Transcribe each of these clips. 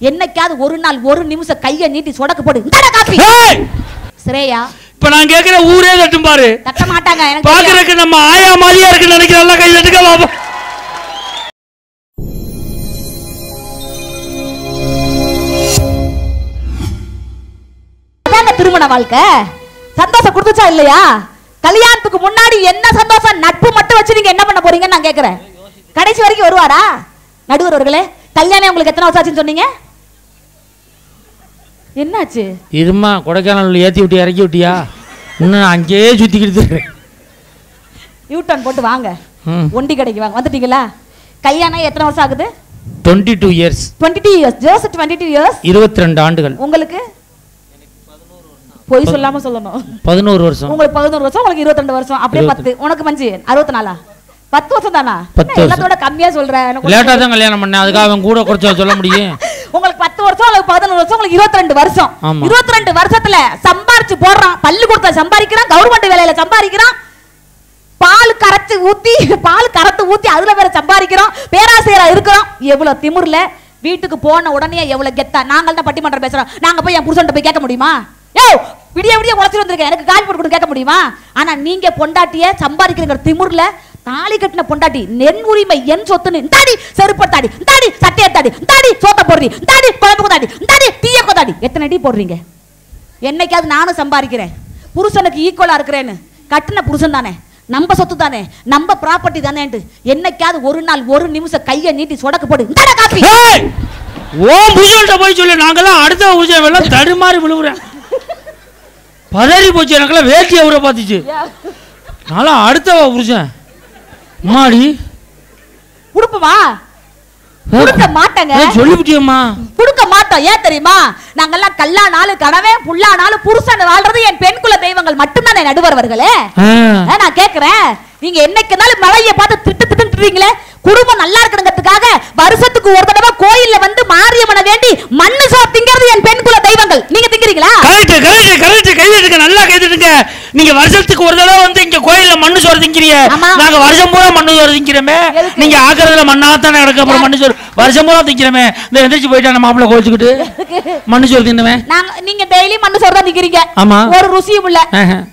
என்னைக்காவது ஒரு நாள் ஒரு நிமிஷம் கையை நீட்டி சொடக்கு போடு. இந்தாடா காப்பி! ஸ்ரேயா இப்ப நான் கேக்குற ஊரே தட்டும் பாரு. தட்ட மாட்டாங்க. பாக்குறதுக்கு நம்ம ஆயா மாதிரியா இருக்குன்னு நினைக்கிறேன். கை தட்டுக்க அதாங்க திருமண வாழ்க்கை. சந்தோஷம் கொடுத்துச்சா இல்லையா? கல்யாணத்துக்கு முன்னாடி என்ன சந்தோஷம்? நட்பு மட்டும் வச்சு நீங்க என்ன பண்ண போறீங்கன்னு நான் கேக்குறேன். கடைசி வரைக்கும் வருவாரா? நடுவர் அவர்களே கல்யாணம் உங்களுக்கு எத்தனை வருஷம் ஆச்சுன்னு சொன்னீங்க? என்னாச்சு? இருமா கொடைக்கானல் ஏத்தி விட்டு இறக்கி விட்டியா? இன்னும் அங்கேயே இருக்கேன். யூ டர்ன் போட்டு வாங்க. ஒண்டி கடைக்கு வாங்க. வந்துட்டீங்களா? கல்யாணம் எத்தனை வருஷம் ஆகுது? Twenty two years twenty two years Jose twenty two years இருபத்தி ரெண்டு ஆண்டுகள். உங்களுக்கு? பொய் சொல்லாம சொல்லணும். பதினோரு வருஷம். உங்களுக்கு பதினோரு வருஷம் உங்களுக்கு இருபத்தி ரெண்டு வருஷம். அப்படியே பத்து. உனக்கு மஞ்சு. அறுபத்தி நாலா பத்து வருஷம் தானா? எல்லாத்தோட கம்மியா சொல்றேன் லேட்டா தான் கல்யாணம் பண்ணேன். அதுக்காக அவன் கூட குறைச்சா சொல்ல முடியும். உங்களுக்கு பத்து வருஷம் உங்களுக்கு பதினொரு வருஷம் உங்களுக்கு இருபத்தி ரெண்டு வருஷம். இருபத்தி ரெண்டு வருஷத்துல சம்பாரிச்சு போடுறான். பள்ளிக்கூடத்துல சம்பாதிக்கிறான் கவர்மெண்ட் வேலையில சம்பாதிக்கிறான். பால் கரைச்சு ஊத்தி பால் கரைத்து ஊத்தி அதுல வேற சம்பாதிக்கிறோம். பேராசிரியரா இருக்கிறோம். எவ்வளவு திமிர்ல வீட்டுக்கு போன உடனே எவ்வளவு கெத்தா. நாங்கள் தான் பட்டிமன்றம் பேசுறோம். நாங்க போய் என் புருஷன்ட்ட போய் கேட்க முடியுமா? ஏ விடிய விடிய உழைச்சிட்டு வந்திருக்கேன். எனக்கு கால் போட்டு கேட்க முடியுமா? ஆனா நீங்க பொண்டாட்டிய சம்பாதிக்கிறங்கிற திமிர்ல தாலி கட்டின பொண்டாட்டி நென் உரிமை என் சொத்துன்னு இந்தாடி செருப்ப தாடி இந்தாடி சட்டையை தாடி இந்தாடி சோத்த போடுறி இந்தாடி குழம்பு கொதாடி இந்தாடி தீய கொதாடி எத்தனை அடி போடுறீங்க? என்னைக்காவது நானும் சம்பாதிக்கிறேன். புருஷனுக்கு ஈக்குவலா இருக்கிறேன்னு. கட்டின புருஷன் தானே. நம்ம சொத்து தானே. நம்ம ப்ராப்பர்ட்டி தானேன்ட்டு. என்னைக்காவது ஒரு நாள் ஒரு நிமிஷம் கையை நீட்டி சொடக்கு போடு. காப்பி! ஓ புருஷன்ட்ட போய் சொல்லு. நாங்கெல்லாம் அடுத்த புருஷன் எல்லாம் தடுமாறி விழுவுறேன். பதறி போச்சு எனக்கெல்லாம் வேட்டி அவரை பார்த்துச்சு. நான்லாம் அடுத்தவ புருஷன். அம்மாடி கொடுப்போமா கொடுக்க மாட்டேங்க. சொல்லிவிட்டியம்மா. கொடுக்க மாட்டோம். ஏன் தெரியுமா? நாங்கெல்லாம் கல்லானாலும் கனவே புல்லானாலும் புருஷன் வாழ்றது என் பெண் குல தெய்வங்கள் மட்டும்தானே. அதான் நான் கேக்குறேன். நீங்க என்னைக்குனாலும் மழைய பார்த்து திட்டு திட்டுறீங்களே. குடும்பம் நல்லா இருக்கணுங்கிறதுக்காக வருஷத்துக்கு ஒரு தடவை கோயில்ல வந்து மாரியம்மனை வேண்டி மண்ணு சோறு திங்கிறது என் பெண் குல தெய்வங்கள். நீங்க திங்கிறீங்களா? கரெக்ட் கரெக்ட் கரெக்ட் கை தட்டுங்க நல்லா கை தட்டுங்க நீங்க வருஷத்துக்கு ஒரு தடவை வந்து இங்க கோயில்ல மண்ணு சோறு திங்கிறீங்க. ஆமா. நாங்க வருஷம் பூரா மண்ணு சோறு திங்கிறோமே? நீங்க ஆக்குறதுல மண்ணா தானே கிடக்க அப்புறம் மண்ணு சோறு வருஷம் பூரா திங்கிறோமே இந்த எந்திரிச்சு போயிட்டா மாப்பிள்ள கோவிச்சுக்கிட்டு மண்ணு சோறு தின்னுமே நாங்க நீங்க டெய்லி மண்ணு சோறு தான் திங்கிறீங்க ஆமா. ஒரு ருசியும் இல்ல.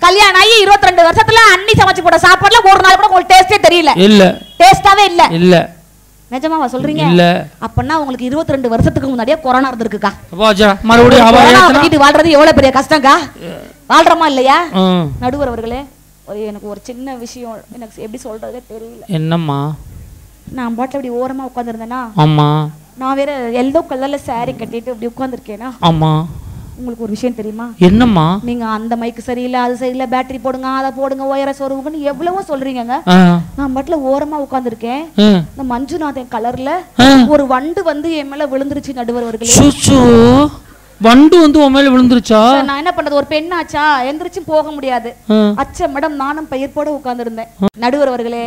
கல்யாணம் ஆகி இருபத்தி ரெண்டு வருஷத்துல அண்ணி சமைச்சு போட்ட சாப்பாடுல ஒரு நாள் கூட உங்களுக்கு டேஸ்டே தெரியல. இல்ல. டேஸ்டாவே இல்ல. இல்ல. நிஜமாவா சொல்றீங்க? இல்ல. அப்பன்னா உங்களுக்கு இருபத்தி ரெண்டு வருஷத்துக்கு முன்னாடியே கொரோனா இருந்திருக்குக்கா. மறுபடியும் வாழ்றது எவ்வளவு பெரிய கஷ்டங்கா வாழ்றோமா இல்லையா. நடுவர் அவர்களே ஒரு எனக்கு ஒரு சின்ன விஷயம் எனக்கு எப்படி சொல்றதே தெரியல. என்னம்மா? நான் பாட்டில் இப்படி ஓரமா உட்காந்துருந்தேனா ஆமா. நான் வேற எல்லோ கலர்ல saree கட்டிட்டு இப்படி உட்காந்துருக்கேனா ஆமா. உங்களுக்கு ஒரு விஷயம் தெரியுமா? என்னம்மா? நீங்க அந்த மைக்கு சரியில்லை அது சரியில்லை பேட்டரி போடுங்க அதை போடுங்க ஒயரை சொருவுங்கன்னு எவ்வளவோ சொல்றீங்கங்க. ஆ. நான் பாட்டில் ஓரமா உட்காந்துருக்கேன். இந்த மஞ்சுநாதன் கலர்ல. ஒரு வண்டு வந்து என் மேல விழுந்துருச்சு நடுவர் அவர்களே. வண்டு வந்து உன் மேல விழுந்துருச்சா? சார், நான் என்ன பண்றது? ஒரு பெண்ணாச்சா? எந்திரிச்சும் போக முடியாது. அச்ச மேடம் நானும் பெயர்ப்போட உட்கார்ந்திருந்தேன். நடுவர் அவர்களே.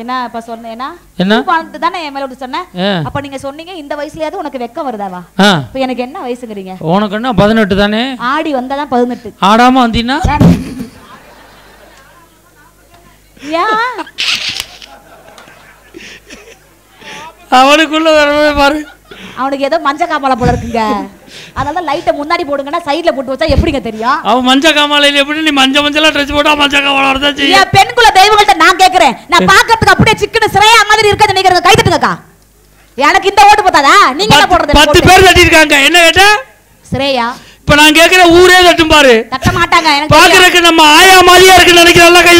என்ன இப்ப சொன்னேன்னா என்ன? வாழ்ந்து தானே என் மேல விட்டு சொன்னேன். அப்ப நீங்க சொன்னீங்க இந்த வயசுலயாவது உனக்கு வெக்கம் வருதாவா. இப்ப எனக்கு என்ன வயசுங்கிறீங்க? உனக்கு என்ன பதினெட்டு தானே? ஆடி வந்தாதான் பதினெட்டு. ஆடாம வந்தீங்கன்னா அவனுக்குள்ள வரவே பாரு. அவனுக்கு ஏதோ மஞ்ச காமால போல இருக்குங்க. அதனால லைட்டை முன்னாடி போடுங்கன்னா சைடுல போட்டு வச்சா எப்படிங்க தெரியும் அவன் மஞ்ச காமாலையில எப்படி நீ மஞ்ச மஞ்சளா ட்ரெஸ் போட்டா மஞ்ச காமால வரதான் செய்யும் என் பெண் குல தெய்வங்கள்ட்ட நான் கேக்குறேன் நான் பாக்கிறதுக்கு அப்படியே சிக்கன சிறையா மாதிரி இருக்காது நினைக்கிறேன் கை தட்டுங்கக்கா எனக்கு இந்த ஓட்டு பார்த்தாதா நீங்க என்ன போடுறது எனக்கு பத்து ஓட்டு? பேர் தட்டியிருக்காங்க என்ன கேட்ட சிறையா இப்ப நான் கேக்குற ஊரே தட்டும் பாரு தட்ட மாட்டாங்க எனக்கு. பாக்குறதுக்கு நம்ம ஆயா மாதிரியா இருக்குன்னு நினைக்கிறேன் எல்லாம் கை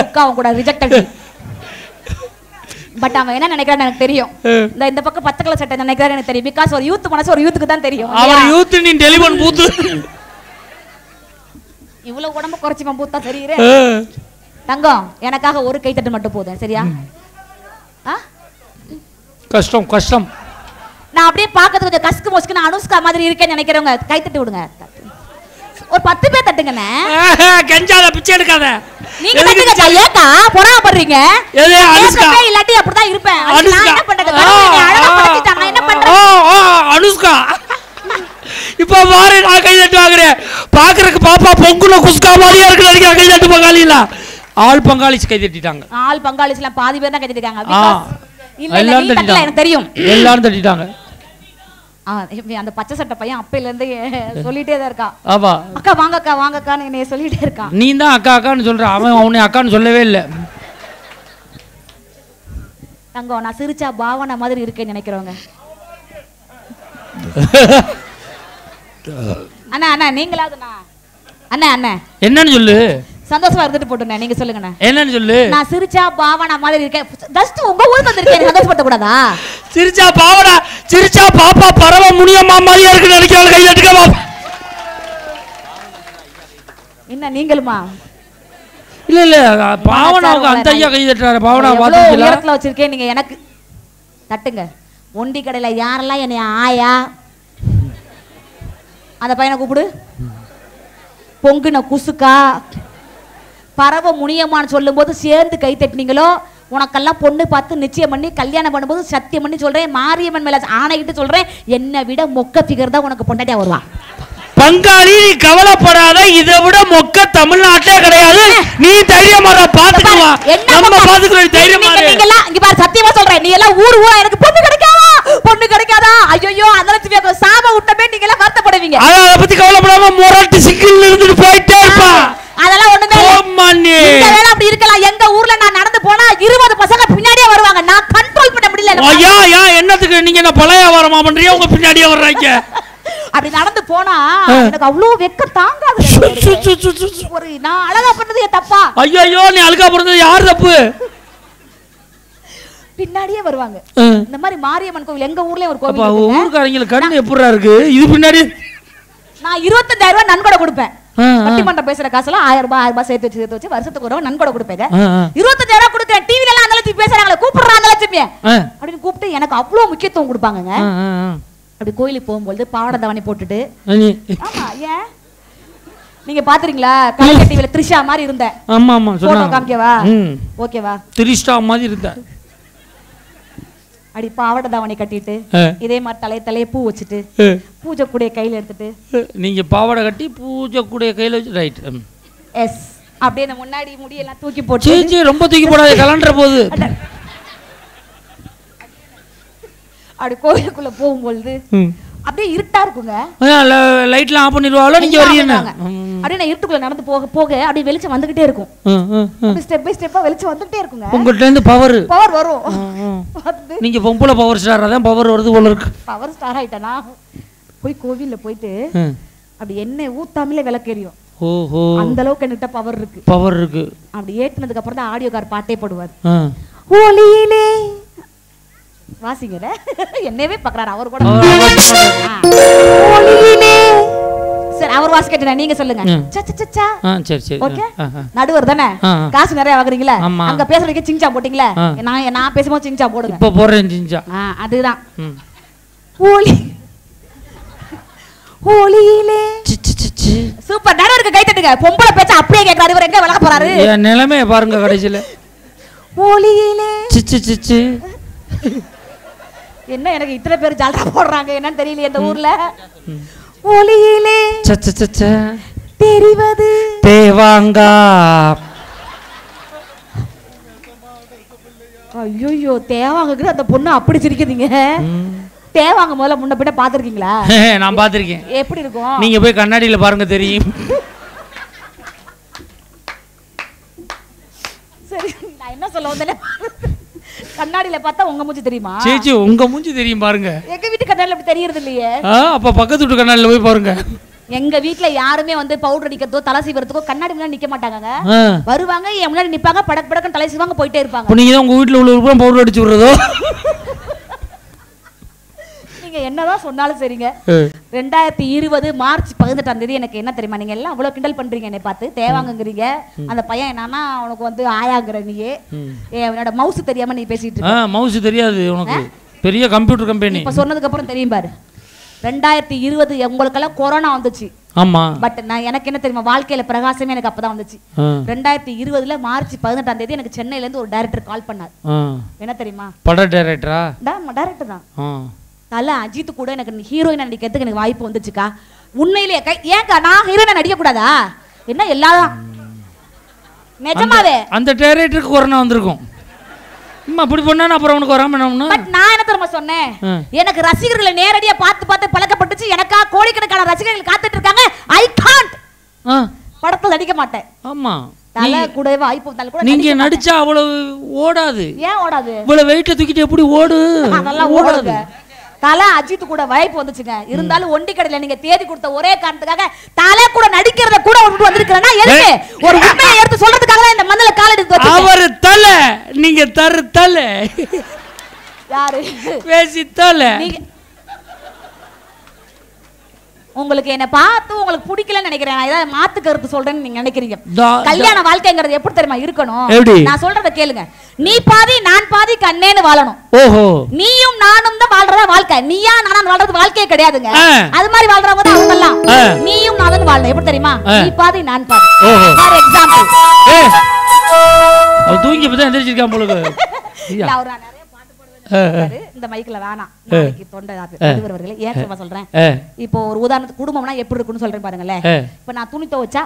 அக்கா அவன் கூட ரிஜெக்டட் பட் அவன் என்ன நினைக்கிறான்னு எனக்கு தெரியும். இந்த இந்த பக்கம் பச்சை கலர் சட்டை நினைக்கிறான்னு எனக்கு தெரியும். பிகாஸ் ஒரு யூத் மனசு ஒரு யூத்துக்கு தான் தெரியும். அவர்? யூத் நீ டெலிபோன் பூத்து. இவ்வளவு உடம்பு குறைச்சி பூத்தா தெரியுற. தங்கம் எனக்காக ஒரு கைத்தட்டு மட்டும் போதும் சரியா? கஷ்டம் கஷ்டம். நான் அப்படியே பார்க்கறது கொஞ்சம் கஸ்கு மொஸ்குன்னு அனுஷ்கா மாதிரி இருக்கேன்னு நினைக்கிறவங்க கைத்தட்டு விடுங்க. ஒரு பத்து பேர் தட்டுங்கண்ணே. கெஞ்சாத பிச்சை எடுக்காத. நீங்க எதுக்கு தட்டுங்க ஏக்கா பொறாமப்படுறீங்க. எது அனுஷ்கா? இல்லாட்டி அப்படிதான் இருப்பேன். அனுஷ்கா? என்ன பண்றது? அழகா என்ன பண்றது அனுஷ்கா. இப்ப பாரு நான் கை தட்டு வாங்குறேன். பாக்குறதுக்கு பாப்பா பொங்குல குஸ்கா மாதிரியா இருக்கு நினைக்கிறேன். கை தட்டு பங்காளில ஆள் பங்காளி கை தட்டிட்டாங்க. ஆள் பங்காளிஸ் எல்லாம் பாதி பேர் தான். இல்ல, இல்ல, எல்லாரும் தட்டிட்டாங்க. எனக்கு தெரியும். எல்லாரும் தட்டிட்டாங்க. அந்த பச்சை சட்டை பையன் அப்பையில இருந்து சொல்லிட்டே தான் இருக்கான். ஆமா. அக்கா வாங்கக்கா வாங்கக்கான்னு என்னைய சொல்லிட்டே இருக்கான். நீ தான் அக்கா அக்கான்னு சொல்ற. அவன் உன்னை அக்கான்னு சொல்லவே இல்லை. தங்கம் நான் சிரிச்சா பாவனை மாதிரி இருக்கேன்னு நினைக்கிறவங்க. அண்ணா அண்ணா நீங்களாவதுண்ணா அண்ணா அண்ணா. என்னன்னு சொல்லு. சந்தோஷமா இருந்துட்டு போட்டுண்ணே நீங்க சொல்லுங்கண்ணே. என்னன்னு சொல்லு. நான் சிரிச்சா பாவனா மாதிரி இருக்கேன். ஜஸ்ட் உங்க ஊருக்கு வந்திருக்கேன். சந்தோஷப்பட கூடாதா சிரிச்சா பாவடா சிரிச்சா பாப்பா பறவை முனியம்மா மாதிரியா இருக்கு நினைக்கிறாள் கை தட்டுக்க பாப்பா. என்ன நீங்களுமா? இல்ல இல்ல பாவனாவுக்கு அந்த ஐயா கை தட்டுறாரு பாவனா பாத்துருக்கீங்களா? உயரத்துல வச்சிருக்கேன் நீங்க எனக்கு. தட்டுங்க. ஒண்டி கடையில யாரெல்லாம் என்னை ஆயா? அந்த பையனை கூப்பிடு. பொங்குன குசுக்கா பறவை முனியம்மான்னு சொல்லும்போது சேர்ந்து கை தட்டினீங்களோ உனக்கெல்லாம் பொண்ணு பார்த்து நிச்சயம் பண்ணி கல்யாணம் பண்ணும்போது சத்தியம் பண்ணி சொல்றேன் மாரியம்மன் மேல ஆணையிட்டு சொல்றேன் என்னை விட மொக்க ஃபிகர் தான் உனக்கு பொண்டாட்டியா வருவா. பங்காளி நீ கவலைப்படாத இதை விட மொக்க தமிழ்நாட்டிலே கிடையாது. நீ தைரியமா பாத்துக்குவா நம்ம? பாத்துக்கிறோம் தைரியமா நீங்க- எல்லாம் இங்க பாரு சத்தியமா சொல்றேன் நீ எல்லாம் ஊர் ஊரா எனக்கு பொண்ணு கிடைக்காதா? பொண்ணு கிடைக்காதா? ஐயோ அந்த சாப விட்டமே நீங்க எல்லாம் வருத்தப்படுவீங்க அதை பத்தி கவலைப்படாம முரட்டு சிக்கல் இருந்துட்டு போயிட்டே இருப்பா. அதெல்லாம் வேலை அப்படி இருக்கலாம். எங்க ஊர்ல நான் நடந்து போனா இருபது பசங்க பின்னாடியே வருவாங்க. நான் கண்ட்ரோல் பண்ண முடியல. ஐயா யா என்னத்துக்கு நீங்க என்ன பழைய வியாபாரமா பண்றீங்க? உங்க பின்னாடியே வர்றாங்க அப்படி நடந்து போனா எனக்கு அவ்வளவு வெக்க தாங்காது. ஒரு நான் அழகா பண்ணது தப்பா? ஐயோ ஐயோ நீ அழுக்கா பிறந்தது யார் தப்பு? பின்னாடியே வருவாங்க. இந்த மாதிரி மாரியம்மன் கோவில் எங்க ஊர்லயே ஒரு கோவில். ஊருக்காரங்களுக்கு கண்ணு எப்படிடா இருக்கு? இது பின்னாடி நான் இருபத்தஞ்சாயிரம் ரூபாய் நன்கொடை கொடுப்பேன். ஆ. பட்டிமன்றம் பேசுற காசுலாம் ஆயிரம் ரூபாய் ஆயிரம் ரூபாய் சேர்த்து வச்சு சேர்த்து வச்சு வருஷத்துக்கு ஒரு நன்கொடை கொடுப்பேங்க. இருபத்தஞ்சாயிரம் ரூபாய் கொடுக்குறேன் டிவில எல்லாம் அந்த லட்சம் பேசுறாங்களே கூப்பிடுறான் அந்த லட்சுமிய. அப்படின்னு கூப்பிட்டு எனக்கு அவ்வளவு முக்கியத்துவம் ஆ. அப்படி கோயிலுக்கு போகும்போது பாவாடை தவணை போட்டுட்டு. ஆமா ஏன்? நீங்க பாத்துறீங்களா? கலைஞர் டிவில த்ரிஷா மாதிரி இருந்தேன். ஆமா ஆமா போட்டோ காமிக்கவா? ஓகேவா திரிஷ்டா மாதிரி இருந்தா அப்படி பாவாடை தாவணி கட்டிட்டு. இதே மாதிரி தலைய தலைய பூ வச்சுட்டு. பூஜை கூடைய கையில எடுத்துட்டு. நீங்க பாவாடை கட்டி பூஜை கூடைய கையில வச்சு ரைட் எஸ் அப்படியே இந்த முன்னாடி முடியெல்லாம் தூக்கி போட்டு சீ ரொம்ப தூக்கி போடாத கலண்டர போகுது அப்படி கோயிலுக்குள்ள போகும்பொழுது. அப்படியே இருட்டா இருக்குங்க. லைட்லாம் ஆஃப் பண்ணிடுவாங்களோ நீங்க வரீங்க. அப்படியே நான் இருட்டுக்குள்ள நடந்து போக போக அப்படியே வெளிச்சம் வந்துகிட்டே இருக்கும். ஸ்டெப் பை ஸ்டெப்பா வெளிச்சம் வந்துகிட்டே இருக்குங்க. உங்கள்கிட்ட இருந்து பவர் பவர் வரும். நீங்க பொம்பளை பவர் ஸ்டார் தான் பவர் வருது போல இருக்கு. பவர் ஸ்டார் ஆயிட்டனா போய் கோவில்ல போயிட்டு. அப்படி எண்ணெய் ஊத்தாமலே விளக்கு எரியும். ஓஹோ. அந்த அளவுக்கு என்கிட்ட பவர் இருக்கு. பவர் இருக்கு. அப்படி ஏத்துனதுக்கு அப்புறம் தான் ஆடியோ கார் பாட்டே போடுவார். ஒளியிலே. வாசிங்க என்னவே பாக்குறாரு அவர் கூட. ஒளியிலே. சரி அவர் வாசிக்கட்டா நீங்க சொல்லுங்க. சரி சரி. ஓகே. நடுவர் தானே. காசு நிறைய வாங்குறீங்களா. அங்க பேசுறதுக்கு சிங்சா போட்டீங்களா. நான் நான் பேசும்போது சிங்சா போடுங்க. இப்போ போடுறேன் ஆ, அதுதான். ஒளி ஒளியிலே. சூப்பர். நடுவருக்கு கை தட்டுங்க. பொம்பளை பேச்ச அப்படியே கேட்கறாரு. இவர் எங்க விளக்க போறாரு? என் நிலைமைய பாருங்க கடைசியில. ஒளியிலே சி, சி, சி, சி. என்ன எனக்கு இத்தனை பேர் ஜால்ரா போடுறாங்க? என்னன்னு தெரியல இந்த ஊர்ல. ஒளியிலே. தெரிவது. தேவாங்கா. ஐயோ தேவாங்க அந்த பொண்ணு அப்படி சிரிக்குதுங்க. ம். தேவாங்க முதல்ல முன்ன பின்ன பாத்திருக்கீங்களா நான் பார்த்திருக்கேன். எப்படி இருக்கும்? நீங்க போய் கண்ணாடியில பாருங்க தெரியும். சரி நான் என்ன சொல்ல வந்தேன்? கண்ணாடியில பார்த்தா உங்க மூஞ்சி தெரியுமா? சேச்சி உங்க மூஞ்சி தெரியும் பாருங்க. எங்க வீட்டு கண்ணாடியில அப்படி தெரியறது இல்லையே அப்ப பக்கத்து வீட்டு கண்ணாடியில போய் பாருங்க. எங்க வீட்ல யாருமே வந்து பவுடர் அடிக்கிறதோ தலை சீவரத்துக்கோ கண்ணாடி முன்னாடி நிக்க மாட்டாங்க. வருவாங்க என் முன்னாடி நிப்பாங்க படக் படக்குன்னு தலை சீவாங்க போயிட்டே இருப்பாங்க. நீங்க உங்க வீட்டுல உள்ள பவுடர் அடிச்சு விடுறதோ? நீங்க என்னதான் சொன்னாலும் சரிங்க. ரெண்டாயிரத்தி இருபது மார்ச் பதினெட்டாம் தேதி எனக்கு என்ன தெரியுமா? நீங்க எல்லாம் அவ்வளவு கிண்டல் பண்றீங்க என்னை பார்த்து. தேவாங்கங்கிறீங்க. அந்த பையன் என்னன்னா உனக்கு வந்து ஆயாங்கிற நீயே. என்னோட மவுஸ் தெரியாம நீ பேசிட்டு மவுஸ் தெரியாது உனக்கு. பெரிய கம்ப்யூட்டர் கம்பெனி இப்ப சொன்னதுக்கு அப்புறம் தெரியும் பாரு. ரெண்டாயிரத்தி இருபது உங்களுக்கெல்லாம் கொரோனா வந்துச்சு. ஆமா. பட் நான் எனக்கு என்ன தெரியுமா? வாழ்க்கையில பிரகாசமே எனக்கு அப்பதான் வந்துச்சு. ரெண்டாயிரத்தி இருபதுல மார்ச் பதினெட்டாம் தேதி எனக்கு சென்னையில இருந்து ஒரு டைரக்டர் கால் பண்ணார். என்ன தெரியுமா? பட டைரக்டரா டைரக்டர் தான். தல அஜித் கூட எனக்கு ஹீரோயின் நடிக்கிறதுக்கு எனக்கு வாய்ப்பு வந்துச்சுக்கா. உண்மையிலேயே கை ஏன்க்கா நான் ஹீரோயினை நடிக்க கூடாதா என்ன எல்லாரும்? நிஜமாவே? அந்த டைரக்டருக்கு கொரோனா வந்திருக்கும். அம்மா அப்படி பண்ணா அப்புறம் உனக்கு வராம? பட் நான் என்ன தெரியுமா சொன்னேன். எனக்கு ரசிகர்களை நேரடியா பார்த்து பார்த்து பழக்கப்பட்டுச்சு. எனக்கா கோடிக்கணக்கான ரசிகர்கள் காத்துட்டு இருக்காங்க. ஐ காண்ட் படத்துல நடிக்க மாட்டேன். ஆமா. தலை நீ- கூட வாய்ப்பு இருந்தாலும் கூட நீங்க. நடிச்சா அவ்வளவு ஓடாது. ஏன் ஓடாது? இவ்வளவு வெயிட்ட தூக்கிட்டு எப்படி ஓடு? அதெல்லாம் ஓடாதுங்க தலை அஜித் கூட வாய்ப்பு வந்துச்சுங்க. இருந்தாலும் ஒண்டி கடையில நீங்க தேதி கொடுத்த ஒரே காரணத்துக்காக தலை கூட நடிக்கிறத கூட விட்டு வந்திருக்கிறேன்னா எதுக்கு? ஒரு உண்மையை எடுத்து சொல்றதுக்காக இந்த மண்ணில கால் எடுத்து வச்சிருக்கேன். அவர் தலை. நீங்க தரு தலை. யாரு? பேசி தலை. உங்களுக்கு என்ன பார்த்து உங்களுக்கு பிடிக்கலன்னு நினைக்கிறேன். நான் ஏதாவது மாத்து கருத்து சொல்றேன்னு நீங்க நினைக்கிறீங்க. கல்யாண வாழ்க்கைங்கிறது எப்படி தெரியுமா இருக்கணும்? நான் சொல்றத கேளுங்க. நீ பாதி நான் பாதி கண்ணேன்னு வாழணும். ஓஹோ. நீயும் நானும் தான் வாழ்றதா வாழ்க்கை. நீயா நானும் வாழ்றது வாழ்க்கையே கிடையாதுங்க. அது மாதிரி வாழ்றவங்க தான் அவங்க எல்லாம். நீயும் நானும் வாழணும். எப்படி தெரியுமா. நீ பாதி நான் பாதி. ஃபார் எக்ஸாம்பிள் தூங்கி இப்பதான் எந்திரிச்சிருக்கான் போல இந்த மைக்ல வேணாம். நாளைக்கு தொண்டை ஏன் சொல்றேன்? இப்போ ஒரு உதாரணத்துக்கு குடும்பம்னா எப்படி இருக்குன்னு சொல்றேன் பாருங்களேன் இப்போ நான் துணி துவைச்சா.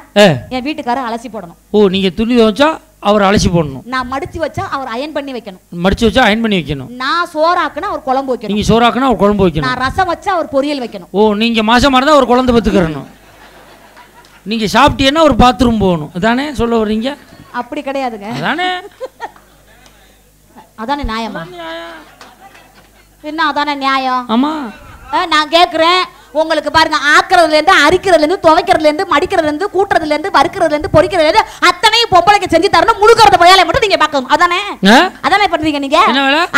என் வீட்டுக்காரர் அலசி போடணும். ஓ நீங்க துணி வச்சா அவர் அலசி போடணும். நான் மடிச்சு வச்சா அவர் அயன் பண்ணி வைக்கணும். மடிச்சு வச்சா அயன் பண்ணி வைக்கணும். நான் சோறாக்குனா அவர் குழம்பு வைக்கணும். நீங்க சோறாக்குனா அவர் குழம்பு வைக்கணும். நான் ரசம் வச்சா அவர் பொரியல் வைக்கணும். ஓ நீங்க மாசமா இருந்தா ஒரு குழந்தை பெத்துக்கிறணும். நீங்க சாப்பிட்டீங்கன்னா ஒரு பாத்ரூம் போகணும். அதானே சொல்ல வர்றீங்க? அப்படி கிடையாதுங்க. அதானே? அதானே நியாயமா. என்ன அதானே நியாயம்? ஆமா. நான் கேக்குறேன். உங்களுக்கு பாருங்க ஆக்குறதுல இருந்து அரிக்கிறதுல இருந்து துவைக்கிறதுல இருந்து மடிக்கிறதுல இருந்து கூட்டுறதுல இருந்து வறுக்கிறதுல இருந்து பொரிக்கிறதுல இருந்து அத்தனையும் பொம்பளைக்கு செஞ்சு தரணும். முழுக்கிறத வேலையை மட்டும் நீங்க பார்க்கணும். அதானே? அதானே பண்றீங்க நீங்க?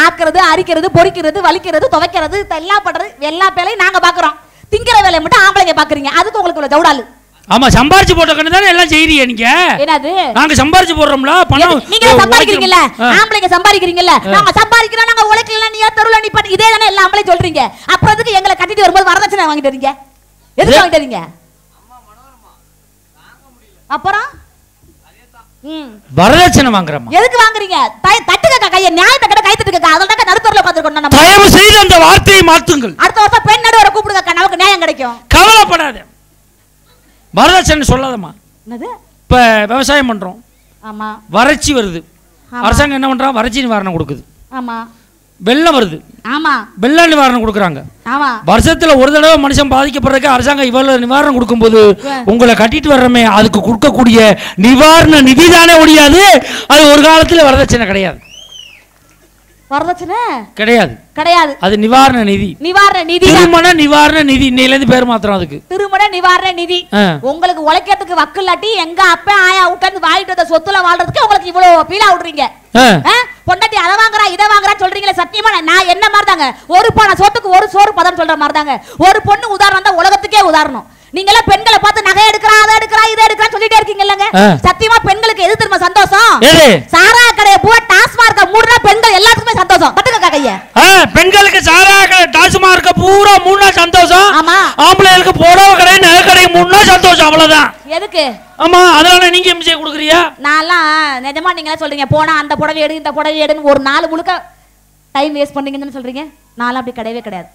ஆக்குறது அரிக்கிறது பொரிக்கிறது வலிக்கிறது துவைக்கிறது எல்லாம் பண்றது எல்லா வேலையும் நாங்க பாக்குறோம் திங்கிற வேலையை மட்டும் ஆம்பளைங்க பாக்குறீங்க அதுக்கு உங்களுக்கு இவ்வளவு ஜவுடாலு. ஆமா சம்பாரிச்சு போட்ட கண்ணு தானே எல்லாம் செய்றீங்க நீங்க? என்னது? நாங்க சம்பாரிச்சு போடுறோம்ல பணம் நீங்க சம்பாதிக்கிறீங்கல்ல. ஆம்பளைங்க சம்பாதிக்கிறீங்கல்ல? நாங்க சம்பாதிக்கிறோம் நாங்க உழைக்கல நீ தெருவுல நீ பண்ணி இதே தானே எல்லா ஆம்பளையும் சொல்றீங்க. அப்புறம் எதுக்கு எங்களை கட்டிட்டு வரும்போது வரதட்சணை வாங்கிட்டு வரீங்க? எதுக்கு வாங்கிட்டு வரீங்க? அப்புறம்? வரதட்சணை வாங்குறமா எதுக்கு வாங்குறீங்க? தட்டுக்கக்கா கைய நியாயத்தை கடை கை தட்டுக்கக்கா அதில் தான் நடுத்தரில் உட்காந்துருக்கோம் நம்ம. தயவு செய்து அந்த வார்த்தையை மாத்துங்கள். அடுத்த வருஷம் பெண் நடுவரை கூப்பிடுங்கக்கா நமக்கு நியாயம் கிடைக்கும். கவலைப்படாத. வரதட்சணை சொல்லாதம்மா. என்னது? இப்ப விவசாயம் பண்றோம். ஆமா. வறட்சி வருது. அரசாங்கம் என்ன பண்றா? வறட்சி நிவாரணம் கொடுக்குது. ஆமா. வெள்ளம் வருது. ஆமா. வெள்ள நிவாரணம் கொடுக்குறாங்க. வருஷத்துல ஒரு தடவை மனுஷன் பாதிக்கப்படுறதுக்கு அரசாங்கம் இவ்வளவு நிவாரணம் கொடுக்கும்போது உங்களை கட்டிட்டு வர்றமே அதுக்கு கொடுக்கக்கூடிய நிவாரண நிதி தானே ஒழியாது. அது ஒரு காலத்துல வரதட்சணை கிடையாது. வரதட்சணை? கிடையாது. கிடையாது. அது நிவாரண நிதி. நிவாரண நிதி திருமண நிவாரண நிதி. இன்னையில இருந்து பேர் மாத்திரம் அதுக்கு. திருமண நிவாரண நிதி. உங்களுக்கு உழைக்கிறதுக்கு வக்கு இல்லாட்டி எங்க அப்பா ஆயா உட்கார்ந்து வாங்கிட்டு வந்த சொத்துல வாழ்றதுக்கு உங்களுக்கு இவ்வளவு பீலா விடுறீங்க? பொண்டாட்டி அதை வாங்குறா இதை வாங்குறா சொல்றீங்களே சத்தியமா? நான் என்ன மாதிரி தாங்க ஒரு பானை சொத்துக்கு ஒரு சோறு பதம் சொல்ற மாதிரி தாங்க ஒரு பொண்ணு உதாரணம் தான் உலகத்துக்கே உதாரணம். நீங்க எல்லாம் பெண்களை பார்த்து நகை எடுக்கிறா அதை எடுக்கிறா இதை எடுக்கிறா சொல்லிட்டே இருக்கீங்கல்லங்க. ஆ. சத்தியமா பெண்களுக்கு எது தெரியுமா சந்தோஷம்? சாரா கடையை பூரா டாஸ்மார்க்க மூடுனா பெண்கள் எல்லாத்துக்குமே சந்தோஷம். கட்டுக்கக்கா கைய. பெண்களுக்கு சாரா கடை டாஸ்மார்க்க பூரா மூணா சந்தோஷம். ஆமா. ஆம்பளைகளுக்கு புடவை கடை நகை கடை மூணா சந்தோஷம் அவ்வளவுதான். எதுக்கு? ஆமா அதனால நீங்க எம்ஜிஏ கொடுக்குறியா நான்லாம் நிஜமா நீங்களே சொல்றீங்க போனா அந்த புடவை எடு இந்த புடவை எடுன்னு ஒரு நாள் முழுக்க டைம் வேஸ்ட் பண்ணீங்கன்னு சொல்றீங்க. நான்லாம் அப்படி கிடையவே கிடையாது.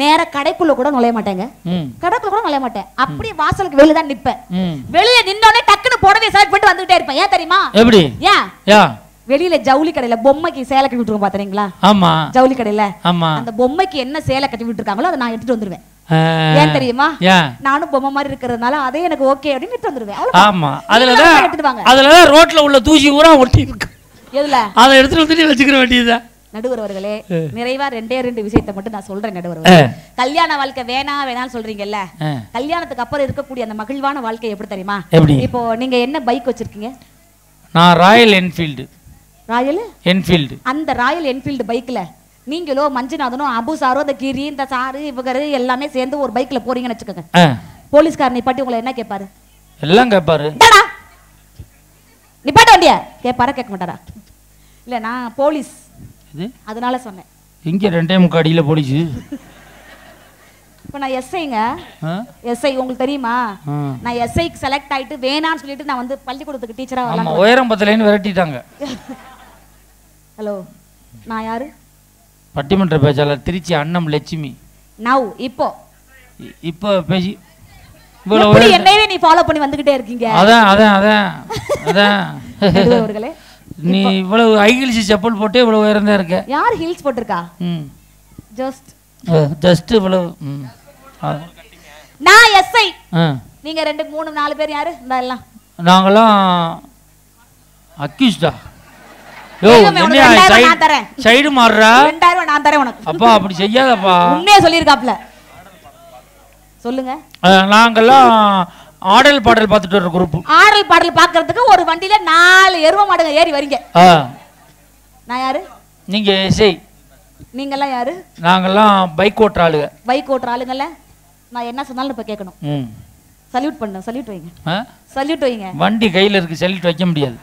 நேர கடைக்குள்ள கூட நுழைய மாட்டேங்க. கடைக்குள்ள கூட நுழைய மாட்டேன். அப்படியே வாசலுக்கு வெளியே தான் நிப்பேன். வெளியே நின்னோடனே டக்குன்னு புடவை செலக்ட் பண்ணிட்டு வந்துகிட்டே இருப்பேன். ஏன் தெரியுமா? எப்படி? ஏன் வெளியில ஜவுளி கடையில பொம்மைக்கு சேலை கட்டி விட்டுருக்கோம் பாத்தீங்களா? ஆமா. ஜவுளி கடையில. ஆமா. அந்த பொம்மைக்கு என்ன சேலை கட்டி விட்டுருக்காங்களோ அதை நான் எடுத்துட்டு வந்துருவேன். ஏன் தெரியுமா? நானும் பொம்மை மாதிரி இருக்கிறதுனால அதே எனக்கு ஓகே அப்படின்னு எடுத்து வந்துருவேன். ஆமா. அதுலதான் அதுலதான் ரோட்ல உள்ள தூசி பூரா ஒட்டி இருக்கு எதுல? அதை எடுத்துட்டு வந்துட்டு வச்சுக்கிற வேண்டியதுதான். நடுவர் அவர்களே நிறைவா ரெண்டே ரெண்டு விஷயத்தை மட்டும் நான் சொல்றேன் நடுவர். கல்யாண வாழ்க்கை வேணா வேணாம்னு சொல்றீங்கல்ல. கல்யாணத்துக்கு அப்புறம் இருக்கக்கூடிய அந்த மகிழ்வான வாழ்க்கை எப்படி தெரியுமா? இப்போ நீங்க என்ன பைக் வச்சிருக்கீங்க? நான் ராயல் என்ஃபீல்டு. ராயல்? என்ஃபீல்டு. அந்த ராயல் என்ஃபீல்டு பைக்ல நீங்களோ மஞ்சுநாதனும் அபு சாரோ இந்த கிரி இந்த சாரு இவகரு எல்லாமே சேர்ந்து ஒரு பைக்ல போறீங்கன்னு வச்சுக்கோங்க. போலீஸ்கார் நிப்பாட்டி உங்களை என்ன கேட்பாரு எல்லாம் கேட்பாரு நிப்பாட்ட வண்டிய? கேட்பாரா கேட்க மாட்டாரா? இல்ல நான் போலீஸ். இது? அதனால சொன்னேன். இங்க ரெண்டே முக்கா அடியில போலீஸு? இப்போ நான் எஸ்ஐங்க? எஸ்ஐ உங்களுக்கு தெரியுமா. நான் எஸ்ஐக்கு செலக்ட் ஆயிட்டு வேணான்னு சொல்லிட்டு நான் வந்து பள்ளிக்கூடத்துக்கு டீச்சரா வரலாம் உயரம் பத்தலைன்னு விரட்டிட்டாங்க. ஹலோ நான் யாரு? பட்டிமன்ற பேச்சாளர் திருச்சி அன்னம் லட்சுமி. நவ் இப்போ. இப்போ பேசி இவ்வளவு என்னையவே நீ ஃபாலோ பண்ணி வந்துகிட்டே இருக்கீங்க? அதான் அதான் அதான். அதான். அவர்களே? நீ இவ்வளவு ஐகிலிசி செப்பல் போட்டு இவ்வளவு உயர்ந்தா இருக்க? யார் ஹீல்ஸ் போட்டிருக்கா? ஜஸ்ட் ஜஸ்ட் இவ்வளவு. நான் எஸ்ஐ நீங்க ரெண்டு மூணு நாலு பேர் யாரு? இந்த எல்லாம். நாங்கெல்லாம் அக்யூஸ்டா யோ சைடு நான் தரேன். சைடு மாறுறா? ரெண்டாயிரம் ரூபாய் நான் தரேன் உனக்கு. அப்பா அப்படி செய்யாதப்பா. உண்மையா சொல்லியிருக்காப்ல சொல்லுங்க. அஹ், நாங்கெல்லாம் ஆடல் பாடல் பார்த்துட்டு வர குரூப் ஆடல் பாடல் பாக்குறதுக்கு ஒரு வண்டியில நாலு எருவ மாடுங்க ஏறி வரீங்க. நான் யாரு? நீங்க இசை நீங்கெல்லாம் யாரு? நாங்கெல்லாம் பைக் ஓட்டுற ஆளுங்க பைக் ஓட்டுற ஆளுங்கல்ல நான் என்ன சொன்னாலும் இப்ப கேட்கணும். சல்யூட் பண்ணு சல்யூட் வைங்க? சல்யூட் வைங்க. வண்டி கையில இருக்கு செல்லிட்டு வைக்க முடியாது.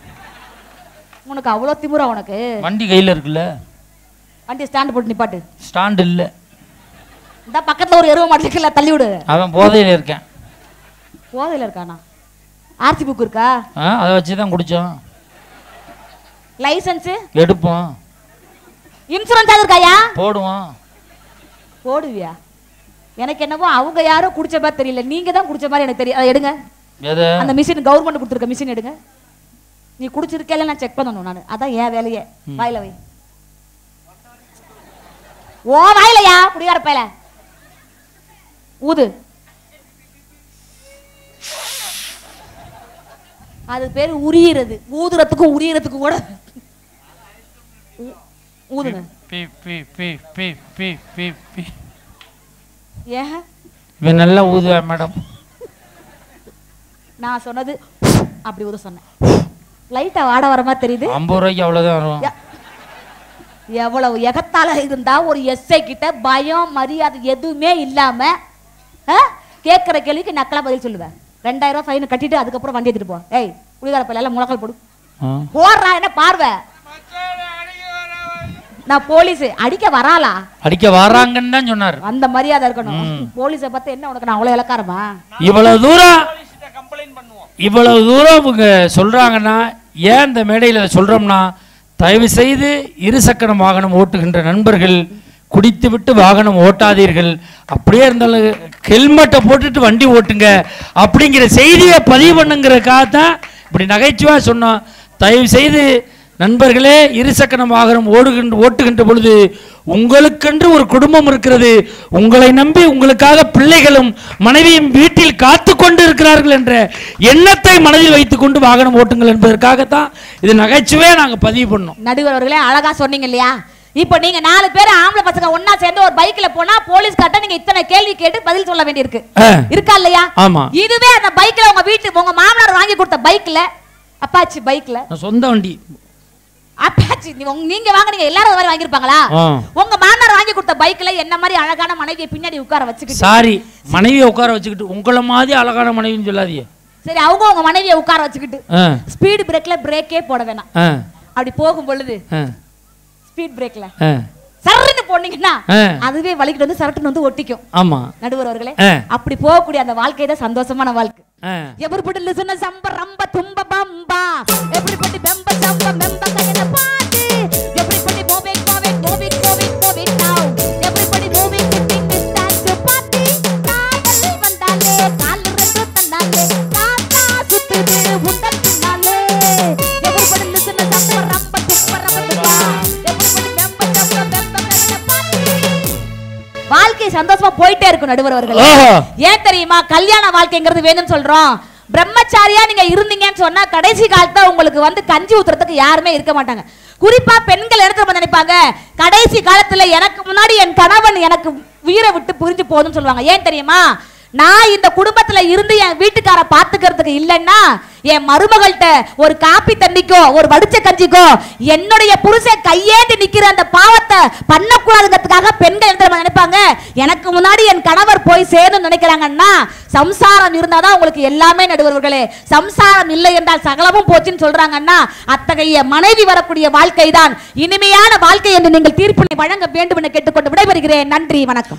உனக்கு அவ்வளோ திமுறா உனக்கு? வண்டி கையில இருக்குல்ல? வண்டி ஸ்டாண்ட் போட்டு நிப்பாட்டு. ஸ்டாண்ட் இல்ல. இந்த பக்கத்துல ஒரு எருவ மாடு இருக்குல்ல தள்ளி விடு. அவன் போதையில இருக்கேன். போதையில இருக்கானா? ஆர்சி புக் இருக்கா? ஆ அதை வச்சு தான் குடிச்சோம். லைசன்ஸ் எடுப்போம். இன்சூரன்ஸ் அது இருக்காயா? போடுவோம். போடுவியா? எனக்கு என்னவோ அவங்க யாரும் குடிச்ச மாதிரி தெரியல. நீங்க தான் குடிச்ச மாதிரி எனக்கு தெரியும் அதை எடுங்க. எதை? அந்த மிஷின் கவர்மெண்ட் கொடுத்துருக்க மிஷின் எடுங்க. நீ குடிச்சிருக்கல நான் செக் பண்ணணும் நான். அதான் என் வேலையே. வாயில வை. ஓ வாயிலையா? குடிகார பையல. ஊது. அது பேர் உரியிறது. ஊதுறதுக்கும் உரியறதுக்கும் கூட ஊதுங்க. ஏன் இவன் நல்லா ஊதுவேன் மேடம்? நான் சொன்னது அப்படி ஊத சொன்னேன். லைட்டா வாட வர மாதிரி தெரியுது. ஐம்பது ரூபாய்க்கு அவ்வளோதான் வரும். எவ்வளவு எகத்தால இருந்தா ஒரு எஸ்ஐ கிட்ட பயம் மரியாதை எதுவுமே இல்லாம? கேட்கிற கேள்விக்கு நக்கலா பதில் சொல்லுவேன். ரெண்டாயிரம் ரூபாய் ஃபைன் கட்டிட்டு அதுக்கப்புறம் வண்டி எடுத்துட்டு போ ஏய் குடிகார பையில எல்லாம் முழக்கால் போடு. போடுறா என்ன பார்வை? நான் போலீஸ் அடிக்க வராளா? அடிக்க வராங்கன்னு தான் சொன்னார். அந்த மரியாதை இருக்கணும். போலீஸை பார்த்து என்ன உனக்கு நான் அவ்வளவு இலக்காரமா? இவ்வளவு தூரம் இவ்வளவு தூரம் இவங்க சொல்றாங்கன்னா ஏன் இந்த மேடையில் சொல்றோம்னா தயவு செய்து இருசக்கர வாகனம் ஓட்டுகின்ற நண்பர்கள் குடித்துவிட்டு வாகனம் ஓட்டாதீர்கள். அப்படியே இருந்தாலும் ஹெல்மெட்டை போட்டுட்டு வண்டி ஓட்டுங்க. அப்படிங்கிற செய்தியை பதிவு பண்ணுங்கிறதுக்காக தான் இப்படி நகைச்சுவாக சொன்னோம் தயவு செய்து நண்பர்களே இருசக்கர வாகனம் ஓடுகின்ற ஓட்டுகின்ற பொழுது உங்களுக்கென்று ஒரு குடும்பம் இருக்கிறது. உங்களை நம்பி உங்களுக்காக பிள்ளைகளும் மனைவியும் வீட்டில் காத்து கொண்டு இருக்கிறார்கள் என்ற எண்ணத்தை மனதில் வைத்துக்கொண்டு வாகனம் ஓட்டுங்கள் என்பதற்காகத்தான் இது நகைச்சுவே நாங்கள் பதிவு பண்ணோம். நடுவர் அவர்களே அழகா சொன்னீங்க இல்லையா? இப்போ நீங்க நாலு பேர் ஆம்பளை பசங்க ஒண்ணா சேர்ந்து ஒரு பைக்ல போனா போலீஸ் காட்ட நீங்க இத்தனை கேள்வி கேட்டு பதில் சொல்ல வேண்டியிருக்கு. இருக்கா இல்லையா? ஆமா. இதுவே அந்த பைக்ல உங்க வீட்டு உங்க மாமனார் வாங்கி கொடுத்த பைக்ல அப்பாச்சி பைக்ல சொந்த வண்டி. அப்பாச்சி நீங்க வாங்குனீங்க எல்லாரும் மாதிரி வாங்கிருப்பாங்களா. உங்க மாமனார் வாங்கி கொடுத்த பைக்ல என்ன மாதிரி அழகான மனைவியை பின்னாடி உட்கார வச்சுக்கிட்டு சாரி மனைவியை உட்கார வச்சுக்கிட்டு உங்களை மாதிரி அழகான மனைவின்னு சொல்லாதீங்க. சரி அவங்க உங்க மனைவியை உட்கார வச்சுக்கிட்டு ஸ்பீடு பிரேக்ல பிரேக்கே போட வேணாம். அப்படி போகும் பொழுது ஸ்பீட் பிரேக்ல சரன்னு போனீங்கன்னா அதுவே வலிக்கிட்டு வந்து சரட்டுன்னு வந்து ஒட்டிக்கும். ஆமாம் நடுவர் அவர்களே அப்படி போகக்கூடிய அந்த வாழ்க்கை தான் சந்தோஷமான வாழ்க்கை. எப்படிப்பட்ட லிசன சம்ப ரம்ப தும்ப பம்பா. எப்படிப்பட்ட பெம்ப சம்ப மெம்ப கையில பாட்டு? சந்தோஷமா போயிட்டே இருக்கும் நடுவர் அவர்களே. ஏன் தெரியுமா? கல்யாண வாழ்க்கைங்கிறது வேணும்னு சொல்றோம். பிரம்மச்சாரியா நீங்க இருந்தீங்கன்னு சொன்னா கடைசி காலத்துல உங்களுக்கு வந்து கஞ்சி ஊத்துறதுக்கு யாருமே இருக்க மாட்டாங்க. குறிப்பா பெண்கள் எடுத்து நினைப்பாங்க? கடைசி காலத்துல எனக்கு முன்னாடி என் கணவன் எனக்கு உயிரை விட்டு புரிஞ்சு போகுதுன்னு சொல்லுவாங்க. ஏன் தெரியுமா? நான் இந்த குடும்பத்துல இருந்து என் வீட்டுக்கார பாத்துக்கிறதுக்கு இல்லைன்னா என் மருமகள்கிட்ட ஒரு காப்பி தண்ணிக்கோ ஒரு வடிச்ச கஞ்சிக்கோ என்னுடைய புருஷன் கையேந்தி நிக்கிற அந்த பாவத்தை பண்ணக்கூடாதுங்கிறதுக்காக பெண்கள் என்ன நினைப்பாங்க? எனக்கு முன்னாடி என் கணவர் போய் சேரணும்னு நினைக்கிறாங்கன்னா சம்சாரம் இருந்தாதான் உங்களுக்கு எல்லாமே நடுவர்களே. சம்சாரம் இல்லை என்றால் சகலமும் போச்சுன்னு சொல்றாங்கன்னா அத்தகைய மனைவி வரக்கூடிய வாழ்க்கை தான் இனிமையான வாழ்க்கை என்று நீங்கள் தீர்ப்பினை வழங்க வேண்டும் என கேட்டுக்கொண்டு விடைபெறுகிறேன். நன்றி வணக்கம்.